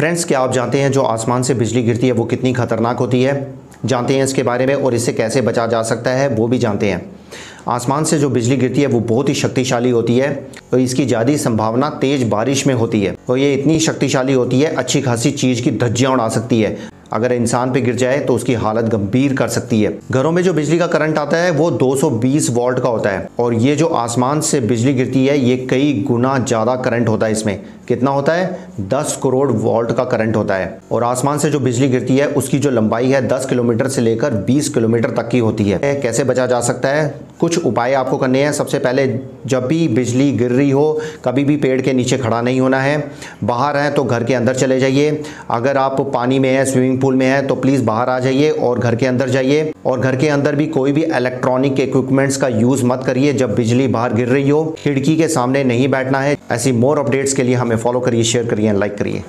Friends क्या आप जानते हैं जो आसमान से बिजली गिरती है, वो कितनी खतरनाक होती है? जानते हैं इसके बारे में और इससे कैसे बचा जा सकता है, वो भी जानते हैं। आसमान से जो बिजली गिरती है, वो बहुत ही शक्तिशाली होती है और इसकी ज़्यादा संभावना तेज़ बारिश में होती है। और ये इतनी शक्तिशाली होती है, अच्छी खासी चीज़ की धज्जियाँ उड़ा सकती है। अगर इंसान पे गिर जाए तो उसकी हालत गंभीर कर सकती है। घरों में जो बिजली का करंट आता है, वो 220 वोल्ट का होता है। और ये जो आसमान से बिजली गिरती है, ये कई गुना ज़्यादा करंट होता है इसमें। कितना होता है? 10 करोड़ वोल्ट का करंट होता है। और आसमान से जो बिजली गिरती है, उसकी जो लंबाई है 10 किलोमीटर से लेकर 20 किलोमीटर तक की होती है। कैसे बचा जा सकता है? कुछ उपाय आपको करने हैं। सबसे पहले, जब भी बिजली गिर रही हो, कभी भी पेड़ के नीचे खड़ा नहीं होना है। बाहर हैं तो घर के अंदर चले जाइए। अगर आप पानी में हैं, स्विमिंग पूल में हैं तो प्लीज़ बाहर आ जाइए और घर के अंदर जाइए। और घर के अंदर भी कोई भी इलेक्ट्रॉनिक इक्विपमेंट्स का यूज़ मत करिए। जब बिजली बाहर गिर रही हो, खिड़की के सामने नहीं बैठना है। ऐसी मोर अपडेट्स के लिए हमें फॉलो करिए शेयर करिए लाइक करिए।